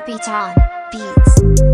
Capitan Beats.